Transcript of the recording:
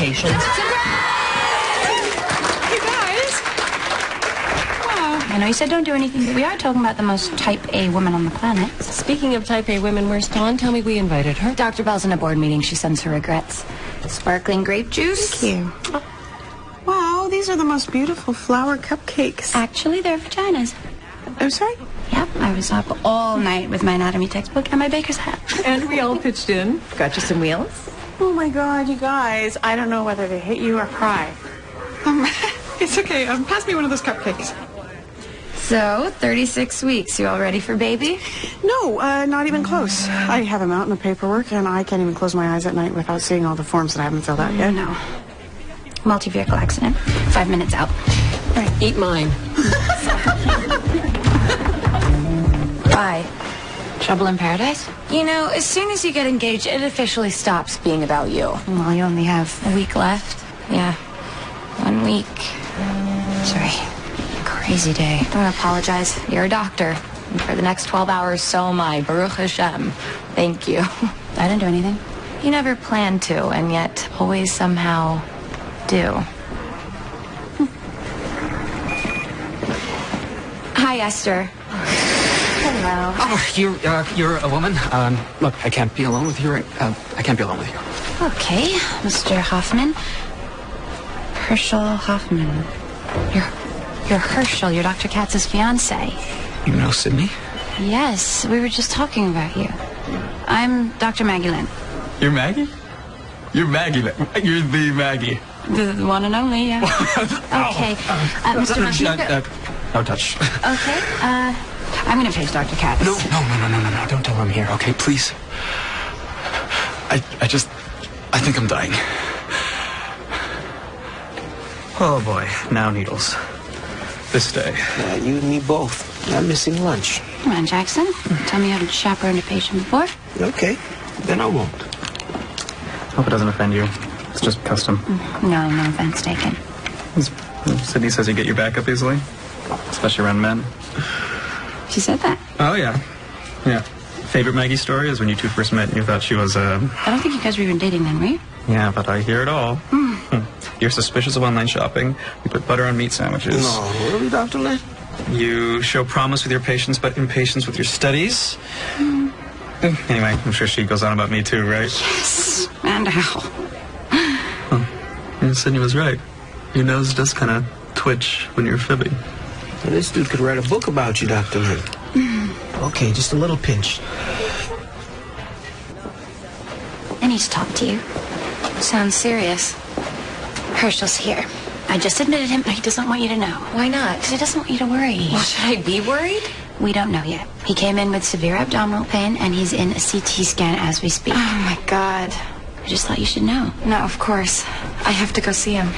complications. You guys. I know you said don't do anything, but we are talking about the most type A woman on the planet. Speaking of type A women, where's Dawn? Tell me we invited her. Dr. Bell's in a board meeting. She sends her regrets. Sparkling grape juice? Thank you. Wow, these are the most beautiful flower cupcakes. Actually, they're vaginas. I'm sorry? Yep, I was up all night with my anatomy textbook and my baker's hat. And we all pitched in. Got you some wheels. Oh my god, you guys. I don't know whether to hit you or cry. Um, it's okay. Um, pass me one of those cupcakes. So, 36 weeks. You all ready for baby? No, uh, not even close. I have him out in the paperwork, and I can't even close my eyes at night without seeing all the forms that I haven't filled out yet. No. Multi-vehicle accident. Five minutes out. Eat mine. Bye. Trouble in paradise? You know, as soon as you get engaged, it officially stops being about you. Well, you only have a week left. Yeah. One week. Sorry. Crazy day. Don't apologize. You're a doctor. And for the next 12 hours, so am I. Baruch Hashem. Thank you. I didn't do anything. You never planned to, and yet always somehow do. Hmm. Hi, Esther. Hello. Oh, you're uh, you're a woman. Um, look, I can't be alone with you. Uh, I can't be alone with you. Okay, Mr. Hoffman. Herschel Hoffman. You're, you're Herschel. You're Dr. Katz's fiance. You know Sydney? Yes, we were just talking about you. I'm Dr. Maggie Lynn. You're Maggie. You're Maggie. You're the Maggie. The, the one and only, yeah. okay. Uh, Mr. Hoffman. Uh, uh, no touch. Okay, uh, I'm going to face Dr. Katz. No, no, no, no, no, no, no. Don't tell him I'm here, okay? Please. I, I just, I think I'm dying. Oh boy, now needles. This day. Yeah, you and me both. I'm missing lunch. Come on, Jackson. Tell me you haven't chaperoned a patient before. Okay, then I won't. Hope it doesn't offend you. It's just custom. Mm-hmm. No, no offense taken. Sydney says you get your back up easily, especially around men. She said that. Oh yeah, yeah. Favorite Maggie story is when you two first met and you thought she was uh, I don't think you guys were even dating then, were you? yeah, but I hear it all. Hmm. You're suspicious of online shopping. You put butter on meat sandwiches. No, really, Dr. Lynn? You show promise with your patients, but impatience with your studies. Anyway, I'm sure she goes on about me too, right? Yes. And how? Yeah, Sydney was right. Your nose does kind of twitch when you're fibbing. Well, this dude could write a book about you, Dr. Lynn. Mm-hmm. Okay, just a little pinch. I need to talk to you. Sounds serious. Herschel's here. I just admitted him, but he doesn't want you to know. Why not? Because he doesn't want you to worry. Well, should I be worried? We don't know yet. He came in with severe abdominal pain, and he's in a CT scan as we speak. Oh my God. I just thought you should know. No, of course. I have to go see him.